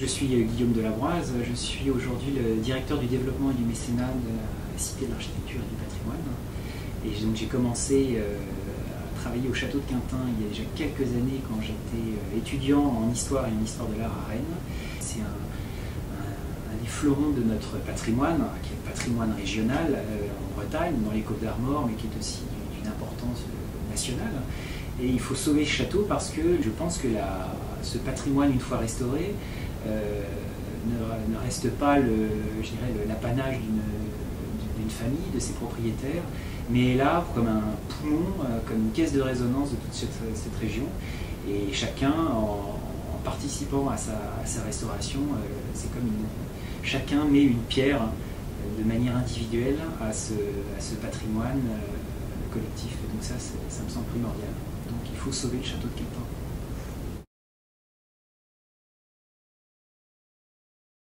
Je suis Guillaume Delabroise, je suis aujourd'hui le directeur du développement et du mécénat de la Cité de l'Architecture et du Patrimoine. Et j'ai commencé euh, à travailler au château de Quintin il y a déjà quelques années quand j'étais euh, étudiant en histoire et en histoire de l'art à Rennes. C'est un, des fleurons de notre patrimoine, qui est le patrimoine régional euh, en Bretagne, dans les Côtes d'Armor, mais qui est aussi d'une importance nationale. Et il faut sauver ce château parce que je pense que ce patrimoine, une fois restauré, euh, ne, reste pas l'apanage d'une famille, de ses propriétaires, mais est là comme un poumon, euh, comme une caisse de résonance de toute cette, région. Et chacun, en, participant à sa, restauration, euh, c'est comme chacun met une pierre de manière individuelle à ce, patrimoine collectif. donc ça, ça me semble primordial. Donc il faut sauver le château de Quintin.